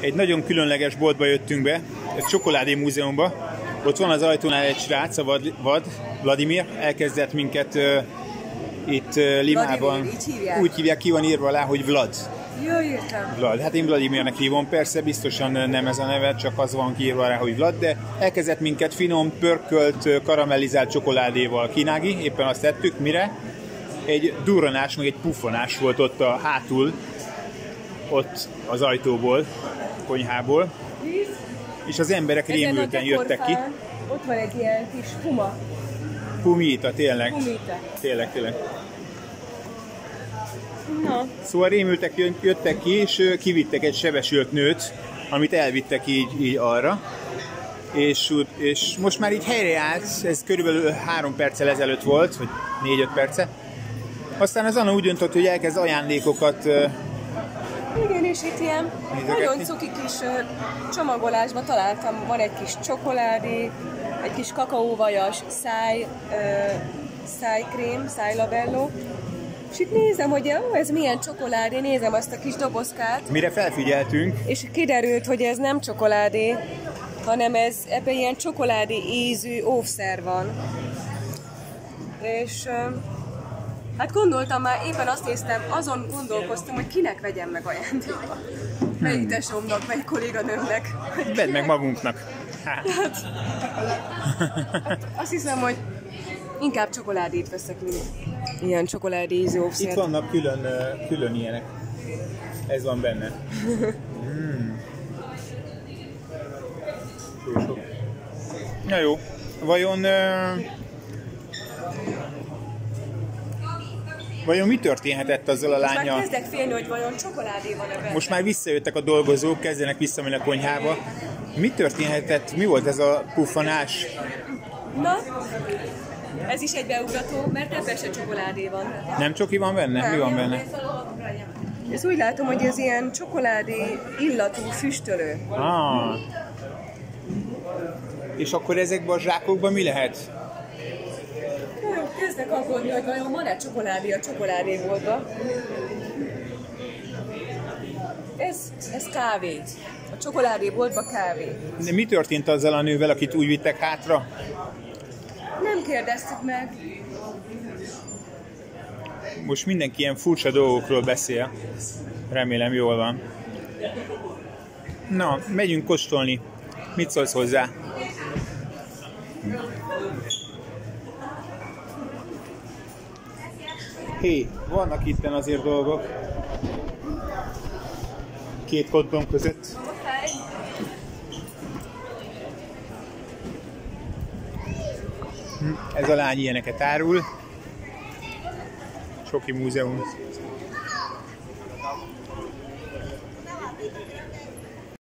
Egy nagyon különleges boltba jöttünk be, egy csokoládé múzeumba. Ott van az ajtónál egy srác, a Vad, Vad Vladimir, elkezdett minket uh, itt uh, Limában. Vladimir, így hívják? Úgy hívják, ki van írva alá, hogy Vlad. Jó, írtam. Vlad. Hát én Vladimirnek hívom, persze biztosan nem ez a neve, csak az van kiírva rá, hogy Vlad, de elkezdett minket finom, pörkölt, karamellizált csokoládéval kínági, éppen azt tettük, mire? Egy durranás, meg egy puffanás volt ott a hátul, ott az ajtóból, konyhából, és az emberek rémülten jöttek ki. Ott van egy ilyen kis puma. Pumita, tényleg. Pumita. Tényleg, tényleg. Na, Szóval rémültek, jöttek ki, és kivittek egy sebesült nőt, amit elvittek így, így arra. És, és most már így helyreállt, ez körülbelül három perccel ezelőtt volt, vagy négy-öt perce. Aztán az Anna úgy döntött, hogy elkezd ajándékokat és itt ilyen nagyon cuki kis csomagolásban találtam. Van egy kis csokoládé, egy kis kakaóvajas száj, szájkrém, szájlabelló. És itt nézem, hogy ó, ez milyen csokoládé, nézem azt a kis dobozkát, mire felfigyeltünk, és kiderült, hogy ez nem csokoládé, hanem ez ebben ilyen csokoládé ízű óvszer van. És hát gondoltam már, éppen azt néztem, azon gondolkoztam, hogy kinek vegyem meg ajándékba. Melyik tesómnak, melyik kolléganőmnek. vedd meg magunknak. Hát, Azt hiszem, hogy inkább csokoládét veszek, mint ilyen csokoládé ízű itt vannak külön, külön ilyenek. Ez van benne. Mm. Sok. Na jó, vajon... ö, Vajon mi történhetett azzal a Most már lányjal? kezdek félni, hogy vajon csokoládé van-e benne. Most már visszajöttek a dolgozók, kezdenek visszamenni a konyhába. Mi történhetett? Mi volt ez a puffanás? Na, ez is egy beugrató, mert ebben se csokoládé van. Nem csoki van benne? Mi van benne? Ez úgy látom, hogy ez ilyen csokoládé illatú füstölő. Ah. És akkor ezekben a zsákokban mi lehet? Kezdek aggódni, hogy vajon van-e csokoládé a csokoládéboltban. Ez, ez kávé. A csokoládéboltban kávé. De mi történt azzal a nővel, akit úgy vittek hátra? Nem kérdeztük meg. Most mindenki ilyen furcsa dolgokról beszél. Remélem jól van. Na, megyünk kóstolni. Mit szólsz hozzá? Hé, vannak itten azért dolgok. Két kotban között. Hm, Ez a lány ilyeneket árul. Soki múzeum.